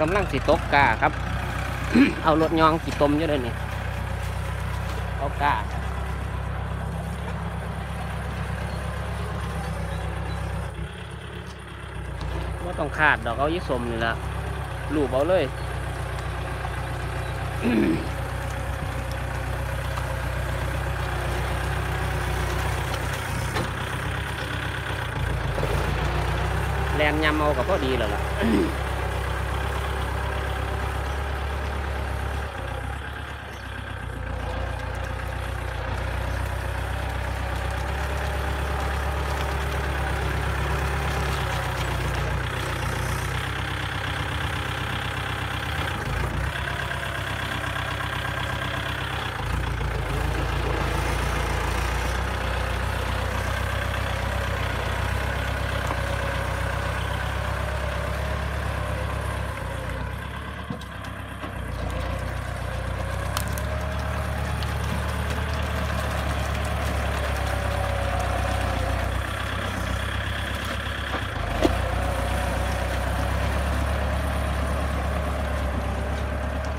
กำลังสิตกกาครับ เอารถยองกี่ตมอยู่เลยนี่เอากาว่าต้องขาดดอกเอายี่สมนี่ละลูบเอาเลยแลนยำเอากับพอดีแล้วล่ะ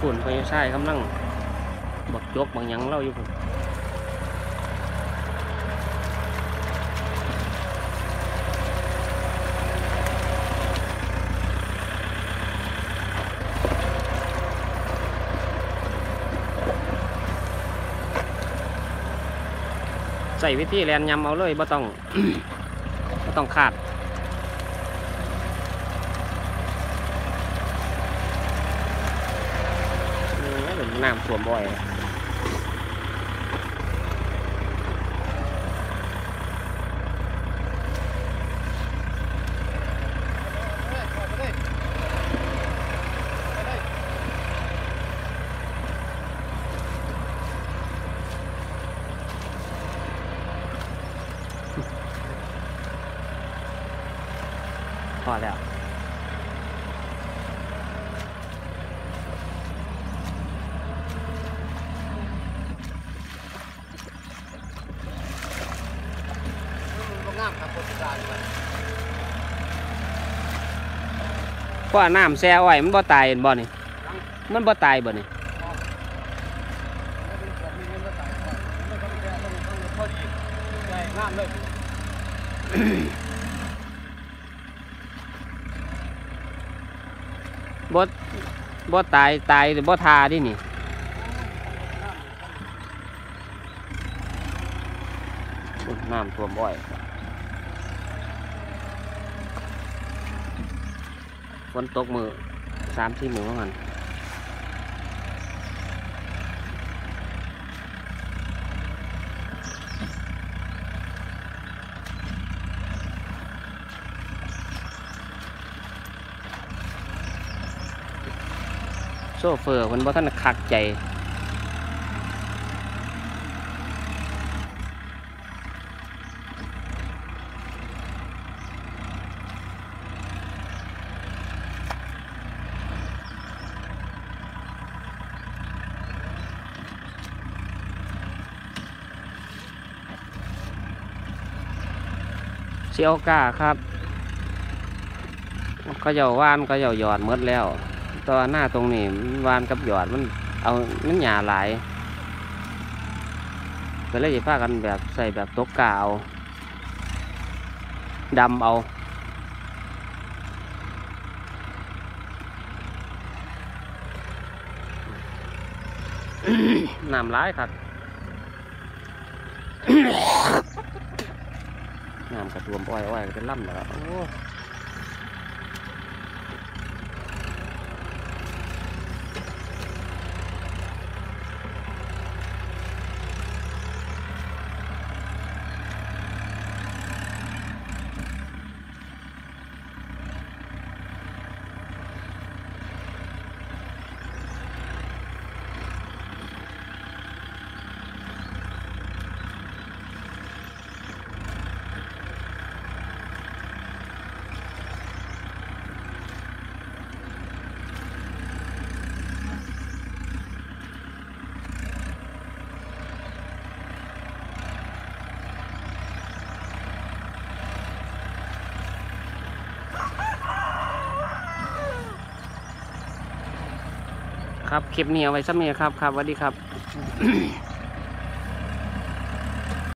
ฝุ่นพยาชายกำลังบักยกบางยังเล่าอยู่พุ่นใส่วิธีแลนยำเอาเลยบ่ต้องบ่ต้องขาด อืมเหมือ น้ำท่วมบ่อยพอแล้ว งามครับคนที่ร้านไปเพราะว่าน้ำแช่อ้อยมันบ่ตายเห็นบ่นี่มันบ่ตายบ่นี่แล้วเป็นของมีเงินก็ตายก่อนไม่ต้องแก้ต้องต้องพอดีใช่งามเลยบ่บ่ตายตายหรือบ่ทาดินี่อุ๊ยน้ำท่วมบ่อย ฝนตกมือสามที่มือว่างันโซเฟอร์มันบ่ท่านคักใจ เซียวก้าครับเขาเยาว่านเขาเยาหยอดหมดแล้วตัวหน้าตรงนี้วานกับหยอดมันเอามันหยาหลายก็เลยจะพากันแบบใส่แบบตกกาเอาดำเอาน้ำร้ายครับ น้ำกระท่วมอ้อยอ้อยก็เป็นล่ำแล้วครับโอ้ ครับคลิปนี้เอาไว้สักนี้ครับครับสวัสดีครับ